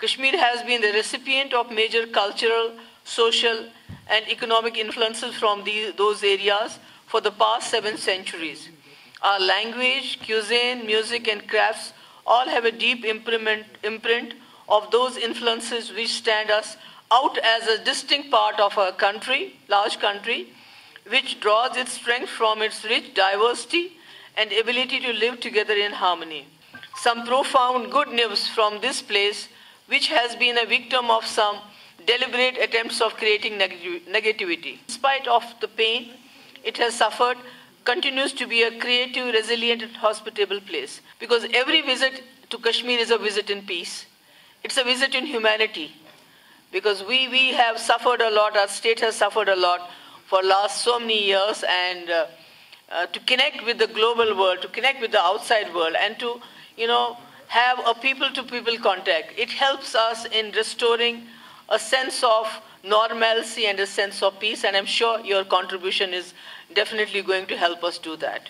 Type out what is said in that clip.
Kashmir has been the recipient of major cultural, social, and economic influences from these, those areas for the past seven centuries. Our language, cuisine, music, and crafts all have a deep imprint, imprint of those influences which stand us out as a distinct part of our country, large country, which draws its strength from its rich diversity and ability to live together in harmony. Some profound good news from this place, which has been a victim of some deliberate attempts of creating negativity. In spite of the pain it has suffered, continues to be a creative, resilient, and hospitable place. Because every visit to Kashmir is a visit in peace. It's a visit in humanity. Because we, we have suffered a lot, our state has suffered a lot for last so many years, and uh, uh, to connect with the global world, to connect with the outside world, and to, you know, have a people-to-people contact. It helps us in restoring a sense of normalcy and a sense of peace, and I'm sure your contribution is definitely going to help us do that.